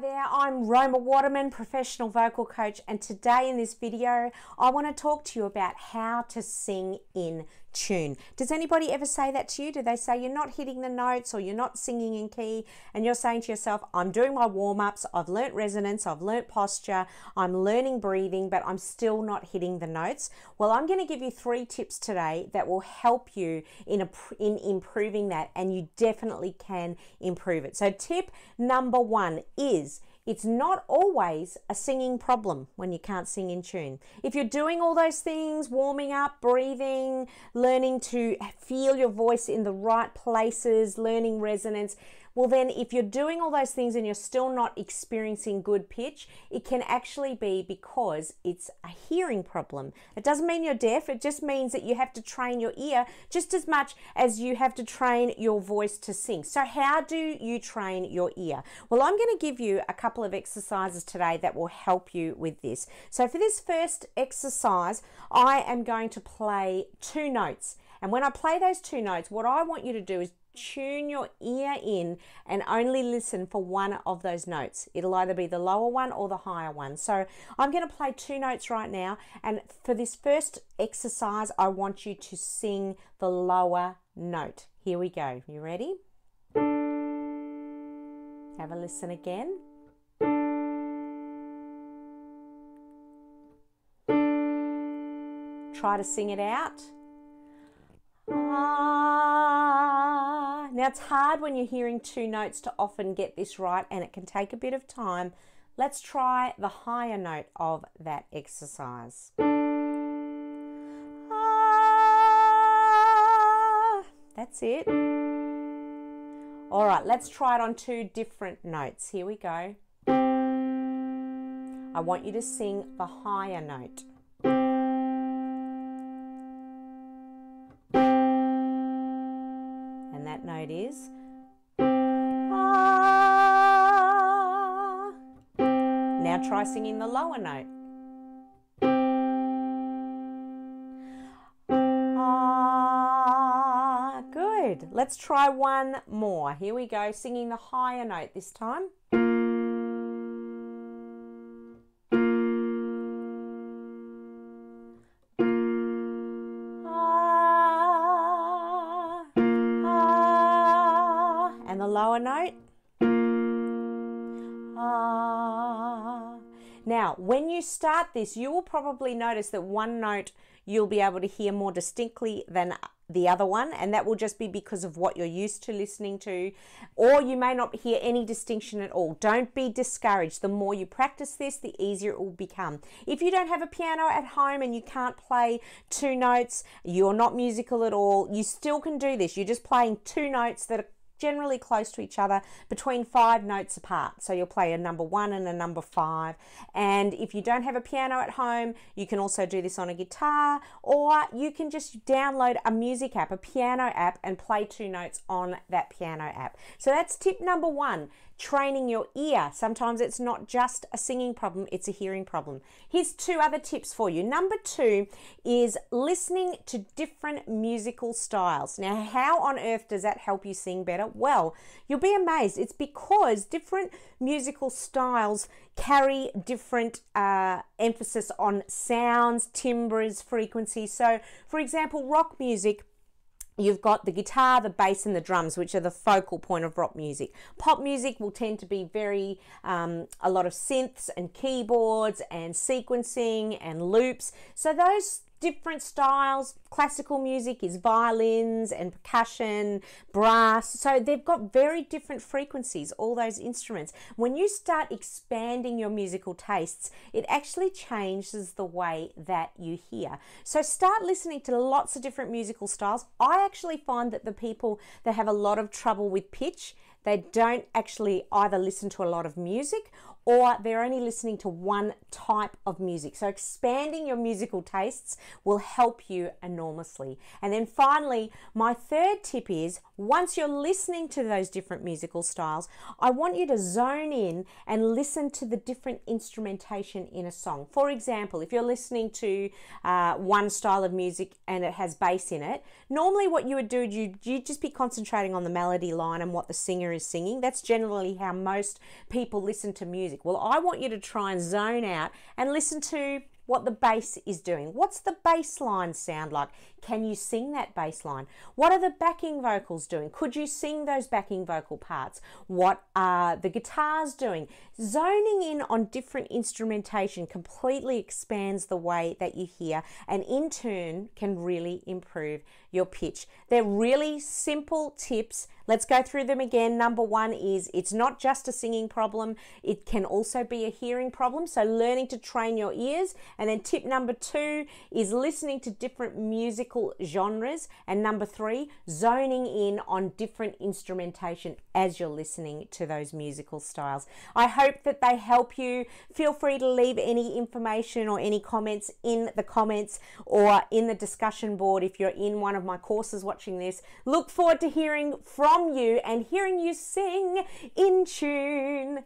there, I'm Roma Waterman, professional vocal coach, and today in this video, I want to talk to you about how to sing in tune. Does anybody ever say that to you? Do they say you're not hitting the notes or you're not singing in key and you're saying to yourself, I'm doing my warm ups, I've learnt resonance, I've learnt posture, I'm learning breathing, but I'm still not hitting the notes? Well, I'm going to give you three tips today that will help you in, a, in improving that, and you definitely can improve it. So, tip number one is it's not always a singing problem when you can't sing in tune. If you're doing all those things, warming up, breathing, learning to feel your voice in the right places, learning resonance, well, then, if you're doing all those things and you're still not experiencing good pitch, it can actually be because it's a hearing problem. It doesn't mean you're deaf, it just means that you have to train your ear just as much as you have to train your voice to sing. So, how do you train your ear? Well, I'm going to give you a couple of exercises today that will help you with this. So, for this first exercise, I am going to play two notes. And when I play those two notes, what I want you to do is tune your ear in and only listen for one of those notes. It'll either be the lower one or the higher one. So I'm going to play two notes right now. And for this first exercise, I want you to sing the lower note. Here we go. You ready? Have a listen again. Try to sing it out. Ah. Now it's hard when you're hearing two notes to often get this right and it can take a bit of time. Let's try the higher note of that exercise. Ah. That's it. All right, let's try it on two different notes. Here we go. I want you to sing the higher note. That note is. Ah. Now try singing the lower note. Ah, good. Let's try one more. Here we go, singing the higher note this time. Lower note. Ah. Now, when you start this, you will probably notice that one note you'll be able to hear more distinctly than the other one, and that will just be because of what you're used to listening to, or you may not hear any distinction at all. Don't be discouraged. The more you practice this, the easier it will become. If you don't have a piano at home and you can't play two notes, you're not musical at all, you still can do this. You're just playing two notes that are generally close to each other, between five notes apart. So you'll play a number one and a number five. And if you don't have a piano at home, you can also do this on a guitar, or you can just download a music app, a piano app, and play two notes on that piano app. So that's tip number one training your ear. Sometimes it's not just a singing problem, it's a hearing problem. Here's two other tips for you. Number two is listening to different musical styles. Now, how on earth does that help you sing better? Well, you'll be amazed. It's because different musical styles carry different uh, emphasis on sounds, timbres, frequencies. So, for example, rock music You've got the guitar, the bass, and the drums, which are the focal point of rock music. Pop music will tend to be very, um, a lot of synths and keyboards and sequencing and loops. So, those different styles. Classical music is violins and percussion, brass. So they've got very different frequencies, all those instruments. When you start expanding your musical tastes, it actually changes the way that you hear. So start listening to lots of different musical styles. I actually find that the people that have a lot of trouble with pitch, they don't actually either listen to a lot of music or they're only listening to one type of music. So, expanding your musical tastes will help you enormously. And then finally, my third tip is once you're listening to those different musical styles, I want you to zone in and listen to the different instrumentation in a song. For example, if you're listening to uh, one style of music and it has bass in it, normally what you would do, you, you'd just be concentrating on the melody line and what the singer is singing. That's generally how most people listen to music. Well, I want you to try and zone out and listen to what the bass is doing. What's the bass line sound like? Can you sing that bass line? What are the backing vocals doing? Could you sing those backing vocal parts? What are the guitars doing? Zoning in on different instrumentation completely expands the way that you hear and in turn can really improve your pitch. They're really simple tips. Let's go through them again. Number one is it's not just a singing problem, it can also be a hearing problem. So, learning to train your ears. And then, tip number two is listening to different musical genres. And number three, zoning in on different instrumentation as you're listening to those musical styles. I hope that they help you. Feel free to leave any information or any comments in the comments or in the discussion board if you're in one of my courses watching this. Look forward to hearing from you and hearing you sing in tune.